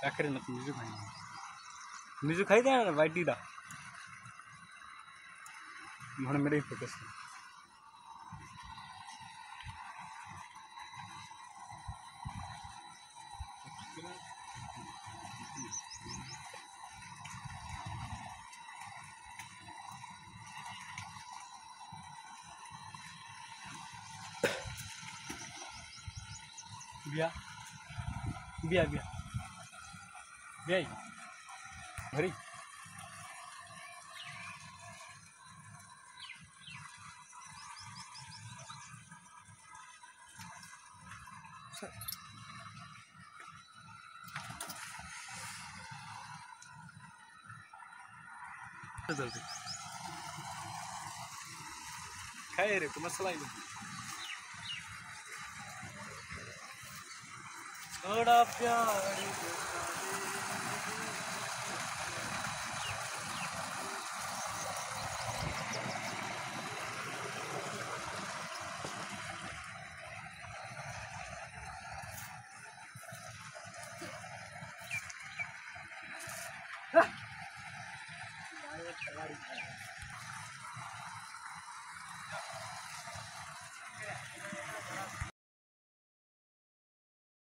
ಸಕ್ಕರೆ ಮತ್ತು ಮಿಜು ಖಾಯಿ ಮಿಜು ಖಾಯಿ ದೇ ವೈಟಿ ದಾ మన మీద ఫోకస్ Yeah. बिया बिया। बिया बिया भरी। जल्दी खैर को मसला ही नहीं थोड़ा प्यार